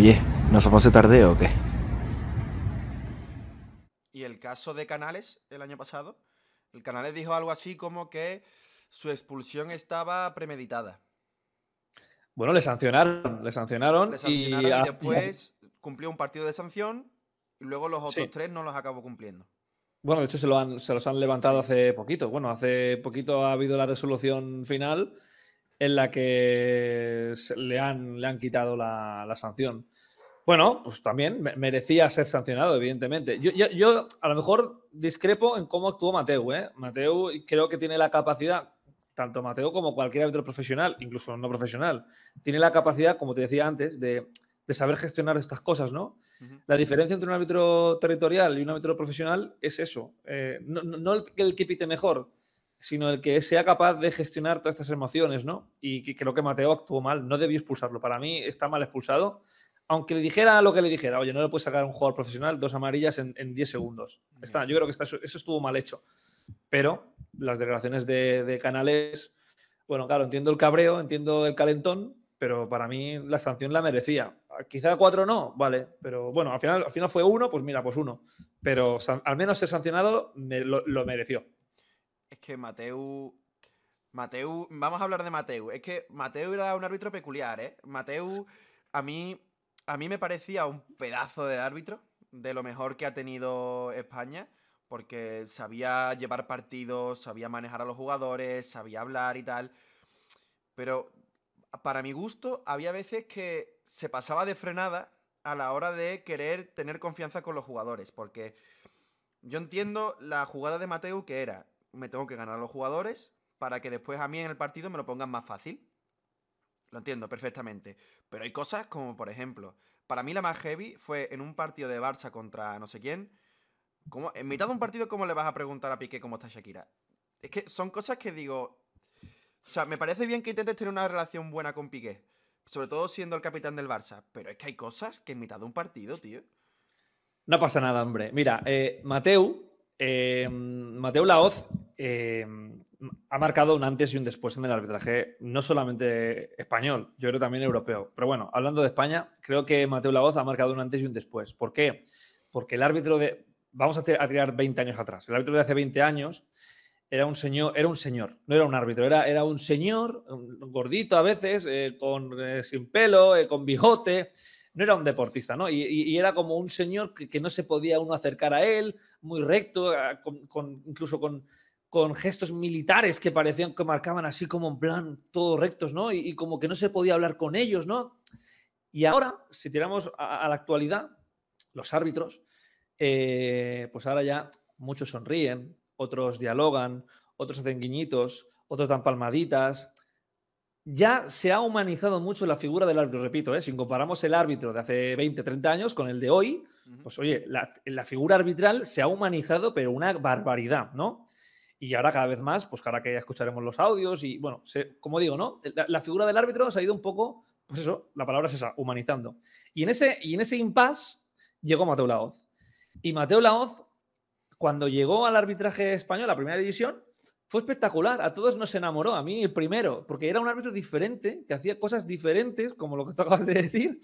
Oye, ¿nos vamos de tardeo o qué? Y el caso de Canales el año pasado, el Canales dijo algo así como que su expulsión estaba premeditada. Bueno, le sancionaron, le sancionaron, Le sancionaron y, después cumplió un partido de sanción y luego los otros tres no los acabó cumpliendo. Bueno, de hecho se, lo han, se los han levantado hace poquito. Bueno, hace poquito ha habido la resolución final en la que le han, le han quitado la, la sanción. Bueno, pues también merecía ser sancionado, evidentemente. Yo, yo, yo, a lo mejor discrepo en cómo actuó Mateo. ¿eh? Mateo creo que tiene la capacidad, tanto Mateo como cualquier árbitro profesional, incluso no profesional, tiene la capacidad, como te decía antes, de, de saber gestionar estas cosas, ¿no? Uh -huh. La diferencia entre un árbitro territorial y un árbitro profesional es eso. Eh, no, no el, el, que pite mejor, sino el que sea capaz de gestionar todas estas emociones, ¿no? Y que creo que Mateo actuó mal, no debió expulsarlo. Para mí está mal expulsado aunque le dijera lo que le dijera, oye, no le puedes sacar a un jugador profesional dos amarillas en, en 10 segundos. Está, yo creo que está, eso estuvo mal hecho. Pero las declaraciones de, de, Canales, bueno, claro, entiendo el cabreo, entiendo el calentón, pero para mí la sanción la merecía. Quizá cuatro no, vale, pero bueno, al final, al final fue uno, pues mira, pues uno. Pero al menos ser sancionado me, lo, lo mereció. Que Mateu Mateu, vamos a hablar de Mateu. Es que Mateu era un árbitro peculiar, ¿eh? Mateu, a mí a mí me parecía un pedazo de árbitro, de lo mejor que ha tenido España, porque sabía llevar partidos, sabía manejar a los jugadores, sabía hablar y tal. Pero para mi gusto, había veces que se pasaba de frenada a la hora de querer tener confianza con los jugadores, porque yo entiendo la jugada de Mateu que era, me tengo que ganar a los jugadores para que después a mí en el partido me lo pongan más fácil. Lo entiendo perfectamente. Pero hay cosas como, por ejemplo, para mí la más heavy fue en un partido de Barça contra no sé quién. ¿cómo? En mitad de un partido, ¿cómo le vas a preguntar a Piqué cómo está Shakira? Es que son cosas que digo. O sea, me parece bien que intentes tener una relación buena con Piqué. Sobre todo siendo el capitán del Barça. Pero es que hay cosas que en mitad de un partido, tío. No pasa nada, hombre. Mira, eh, Mateu, eh, Mateu Laoz eh, ha marcado un antes y un después en el arbitraje, no solamente español, yo creo también europeo. Pero bueno, hablando de España, creo que Mateo Laoz ha marcado un antes y un después. ¿Por qué? Porque el árbitro de. Vamos a, tirar 20 años atrás. El árbitro de hace 20 años era un señor, era un señor, no era un árbitro, era, un señor, gordito a veces, eh, con, eh, sin pelo, eh, con bigote. No era un deportista, ¿no? Y, era como un señor que, no se podía uno acercar a él, muy recto, incluso con, con gestos militares que parecían que marcaban así como en plan todos rectos, ¿no? Y, y, como que no se podía hablar con ellos, ¿no? Y ahora, si tiramos a, a la actualidad, los árbitros, eh, pues ahora ya muchos sonríen, otros dialogan, otros hacen guiñitos, otros dan palmaditas. Ya se ha humanizado mucho la figura del árbitro, repito, ¿eh? si comparamos el árbitro de hace 20, 30 años con el de hoy, pues oye, la, la figura arbitral se ha humanizado, pero una barbaridad, ¿no? Y ahora cada vez más, pues ahora que ya escucharemos los audios y bueno, se, como digo, ¿no? La, la, figura del árbitro se ha ido un poco, pues eso, la palabra es esa, humanizando. Y en ese, y en ese impasse llegó Mateo Laoz. Y Mateo Laoz, cuando llegó al arbitraje español, a primera división, fue espectacular. A todos nos enamoró, a mí el primero, porque era un árbitro diferente, que hacía cosas diferentes, como lo que tú acabas de decir,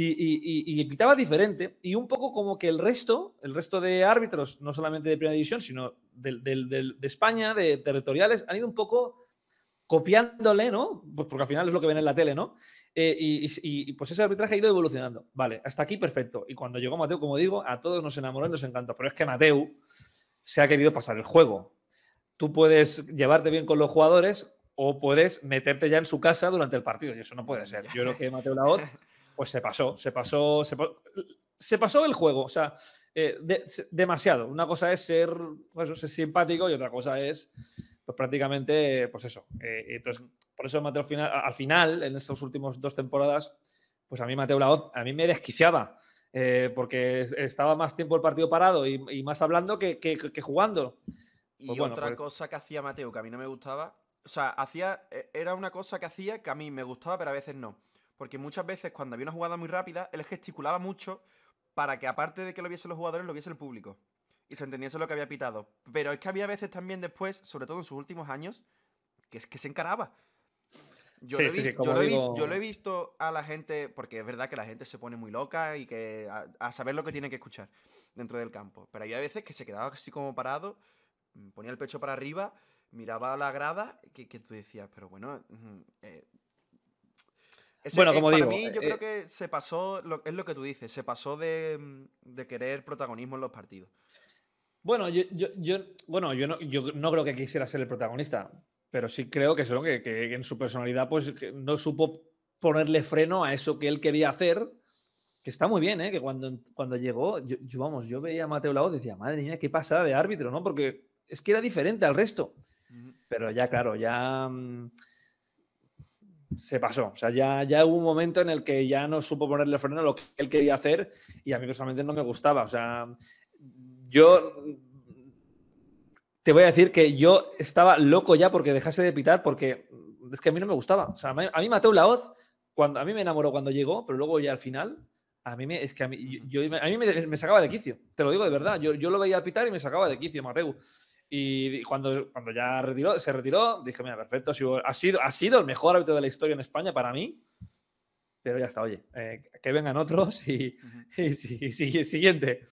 y, y, y, pitaba diferente. Y un poco como que el resto, el resto de árbitros, no solamente de primera división, sino de, de, de, de España, de territoriales, han ido un poco copiándole, ¿no? Pues porque al final es lo que ven en la tele, ¿no? Eh, y, y, y, pues ese arbitraje ha ido evolucionando. Vale, hasta aquí perfecto. Y cuando llegó Mateo, como digo, a todos nos enamoró y nos encantó. Pero es que Mateo se ha querido pasar el juego. Tú puedes llevarte bien con los jugadores o puedes meterte ya en su casa durante el partido. Y eso no puede ser. Yo creo que Mateo Laoz, pues se pasó, se pasó, se, se pasó el juego. O sea, eh, de, demasiado. Una cosa es ser, pues, ser simpático y otra cosa es pues prácticamente, pues eso. Eh, entonces, por eso Mateo al final, al final, en estos últimos dos temporadas, pues a mí Mateo Laot, a mí me desquiciaba, eh, porque estaba más tiempo el partido parado y, y más hablando que, que, que jugando. Y pues bueno, otra pues... cosa que hacía Mateo que a mí no me gustaba, o sea, hacía, e, era una cosa que hacía que a mí me gustaba, pero a veces no. Porque muchas veces cuando había una jugada muy rápida, él gesticulaba mucho para que aparte de que lo viesen los jugadores, lo viese el público y se entendiese lo que había pitado. Pero es que había veces también después, sobre todo en sus últimos años, que es que se encaraba. Yo, Sí, lo he sí, sí, vis- como yo lo he vi- digo- yo lo he visto a la gente, porque es verdad que la gente se pone muy loca y que a, a saber lo que tiene que escuchar dentro del campo. Pero había veces que se quedaba así como parado, ponía el pecho para arriba, miraba a la grada, que, que tú decías, pero bueno... eh, ese- Bueno, eh, como para digo, mí yo eh, creo que se pasó, lo- es lo que tú dices, se pasó de, mm, de querer protagonismo en los partidos. Bueno, yo, yo, yo- bueno, yo no, yo no creo que quisiera ser el protagonista, pero sí creo que, eso, que, que en su personalidad pues, no supo ponerle freno a eso que él quería hacer, que está muy bien, ¿eh? que cuando, cuando llegó, yo, yo, vamos, yo veía a Mateo Laoz y decía, madre mía, qué pasada de árbitro, ¿no? Porque es que era diferente al resto. Ujú. Pero ya, claro, ya mm, se pasó. O sea, ya, ya hubo un momento en el que ya no supo ponerle freno a lo que él quería hacer y a mí personalmente no me gustaba. O sea, yo te voy a decir que yo estaba loco ya porque dejase de pitar porque es que a mí no me gustaba. O sea, a mí, Mateo Laoz, cuando, a mí me enamoró cuando llegó, pero luego ya al final, a mí me, es que a mí, a mí me, sacaba de quicio. Te lo digo de verdad. Yo, yo lo veía pitar y me sacaba de quicio, Mateu. Y cuando, cuando ya retiró, se retiró, dije, mira, perfecto, ha sido, ha, sido, el mejor árbitro de la historia en España para mí. Pero ya está, oye, eh, que vengan otros y, Ujú. y sí- sí- siguiente.